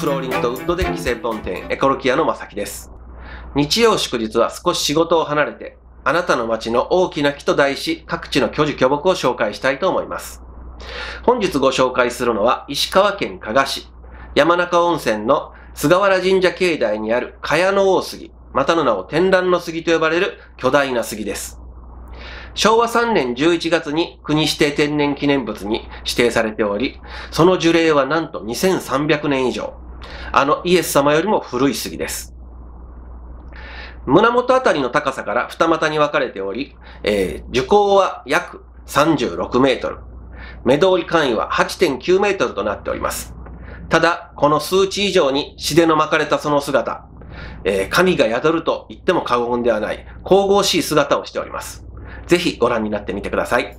フローリングとウッドデッキ専門店エコロキアのまさきです。日曜祝日は少し仕事を離れて、あなたの街の大きな木と題し、各地の巨樹巨木を紹介したいと思います。本日ご紹介するのは、石川県加賀市、山中温泉の菅原神社境内にある茅の大杉、またの名を天覧の杉と呼ばれる巨大な杉です。昭和3年11月に国指定天然記念物に指定されており、その樹齢はなんと2300年以上。あのイエス様よりも古い杉です。胸元あたりの高さから二股に分かれており、えー樹高は約36メートル。目通り範囲は8.9メートルとなっております。ただ、この数値以上に血での巻かれたその姿、えー神が宿ると言っても過言ではない、神々しい姿をしております。ぜひご覧になってみてください。